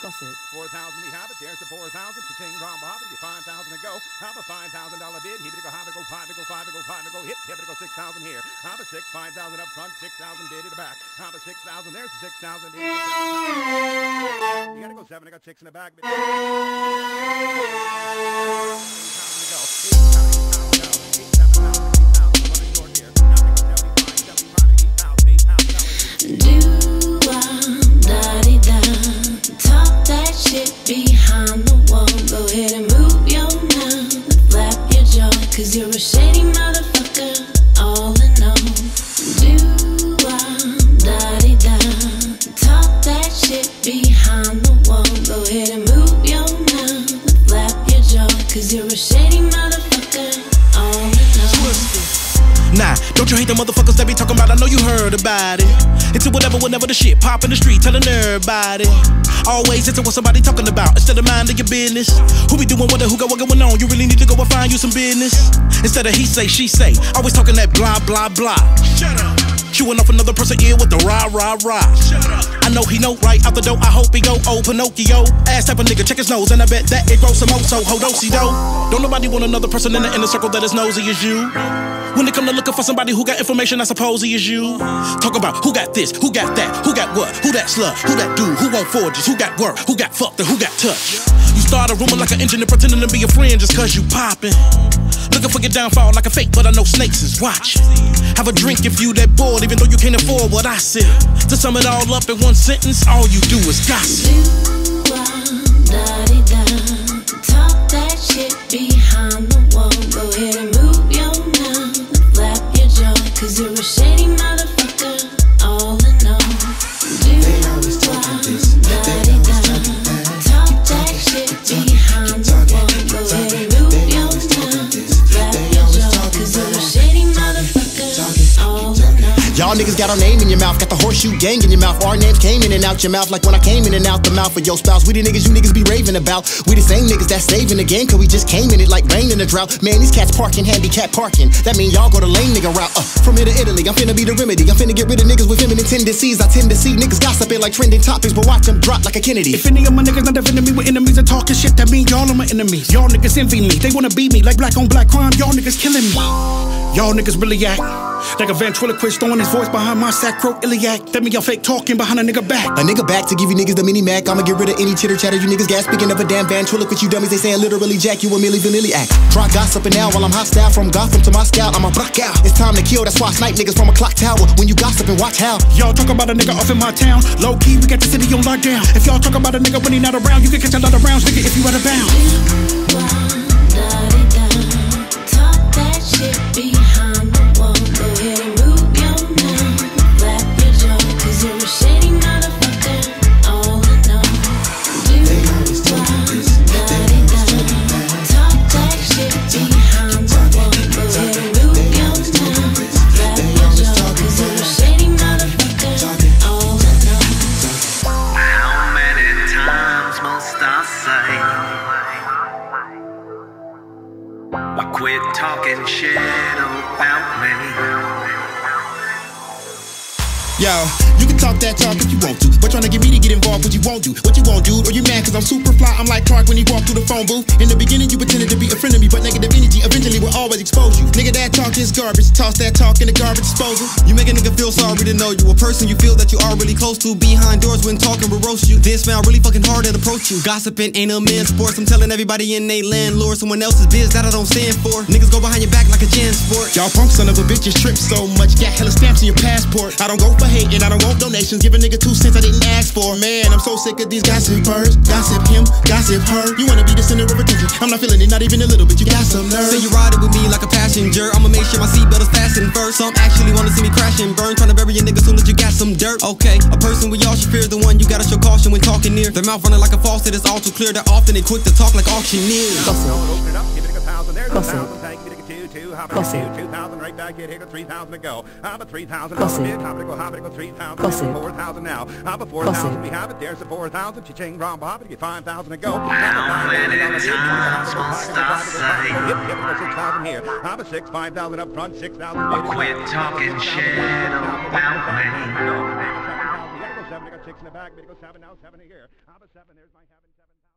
Gossip. Four thousand, we have it. There's the four thousand. Cha-ching, drum, bop, you five thousand to go. Have a five thousand dollar bid. Here we go, have to go, five to go, five to go, five to go. Hit, here we go, six thousand here. Have a six, five thousand up front, six thousand bid in the back. Have a six thousand. There's the six thousand. You gotta go seven. I got six in the back. Cause you're a shady motherfucker. All in all. Nah, don't you hate the motherfuckers that be talking about? I know you heard about it. Into whatever, whenever the shit pop in the street, telling everybody. Always into what somebody talking about instead of minding your business. Who be doing what, who got what going on? You really need to go and find you some business. Instead of he say, she say, always talking that blah, blah, blah. Shut up. Chewing off another person's ear with the rah, rah, rah. Shut up. I know he know right out the door. I hope he go old Pinocchio. Ass type of nigga, check his nose, and I bet that it grows some more. So hodosi do. Don't nobody want another person in the inner circle that is nosy as you. When they come to looking for somebody who got information, I suppose he is you. Talk about who got this, who got that, who got what, who that slut, who that dude, who want forges, who got work, who got fucked, and who got touched. You start a rumor like an engineer pretending to be a friend just cause you poppin'. Looking for your downfall like a fake, but I know snakes is watching. Have a drink if you that bored, even though you can't afford what I sip. To sum it all up in one sentence, all you do is gossip. Y'all niggas got our name in your mouth, got the horseshoe gang in your mouth. Our names came in and out your mouth like when I came in and out the mouth of your spouse. We the niggas you niggas be raving about. We the same niggas that's saving the game, cause we just came in it like rain in a drought. Man, these cats parking, handicap parking. That mean y'all go the lame nigga route. Uh, from here to Italy, I'm finna be the remedy. I'm finna get rid of niggas with feminine tendencies. I tend to see niggas gossiping like trending topics, but watch them drop like a Kennedy. If any of my niggas not defending me with enemies and talking shit, that mean y'all are my enemies. Y'all niggas envy me, they wanna beat me like black on black crime. Y'all niggas killing me. Y'all niggas really act like a ventriloquist throwing his voice behind my sacroiliac. That mean y'all fake talking behind a nigga back. A nigga back to give you niggas the mini Mac. I'ma get rid of any chitter chatter. You niggas gas speaking of a damn ventriloquist. You dummies, they saying literally jack you a Milli Vanilli act. Try gossiping now while I'm hostile from Gotham to Moscow. I'm a rock out. It's time to kill. That's why I snipe niggas from a clock tower. When you gossiping, watch how. Y'all talk about a nigga off in my town. Low key, we got the city on lockdown. If y'all talk about a nigga when he not around, you can catch a lot of rounds, nigga, if you out of bounds. Quit talking shit about me. Yo, you can talk that talk if you want to, but trying to get me to get involved, what you won't do. What you won't do, or you mad cause I'm super fly. I'm like Clark when he walked through the phone booth. In the beginning, you pretended to be a friend of me, but negative energy eventually will always expose you. Nigga, that talk is garbage. Toss that talk in the garbage disposal. You make a nigga feel sorry to know you a person you feel that you are really close to. Behind doors when talking will roast you. This man really fucking hard and approach you. Gossiping ain't a man's sports. I'm telling everybody in they landlord someone else's biz that I don't stand for. Niggas go behind your back like a jam sport. Y'all punk son of a bitch bitches trip so much, got hella stamps in your passport. I don't go for hating, I don't want donations. Give a nigga two cents I didn't ask for. Man, I'm so sick of these gossipers. Gossip him, gossip her. You wanna be the center of attention. I'm not feeling it, not even a little bit. You got some nerve. Say you riding with me like a passenger. I'ma make sure my seatbelt is fastened first. Some actually wanna see me crash and burn. to bury a nigga soon as you got some dirt. Okay, a person we all should fear the one you gotta show caution when talking near. Their mouth running like a faucet, it's all too clear. They're often they quick to talk like auctioneers. Gossip. Open it up, give it a thousand. There's a Gossip. Thousand. Thank two, two. Gossip. two, two thousand. Right back here, here, three thousand to go. Hop a three thousand. Gossip. Hop it, go, hop it, go, three thousand. Gossip. Four thousand now. Hop a four Gossip. thousand. We have it. There's the four thousand. Cha-ching, rom, hop it. Get five thousand to go. How many times must I say? Hip, hip, go six thousand here. Hop a six, five thousand up front, six thousand. Quit talking shit about me. six in the back. Bid to go seven now, seven here. Hop a seven. There's my having seven thousand.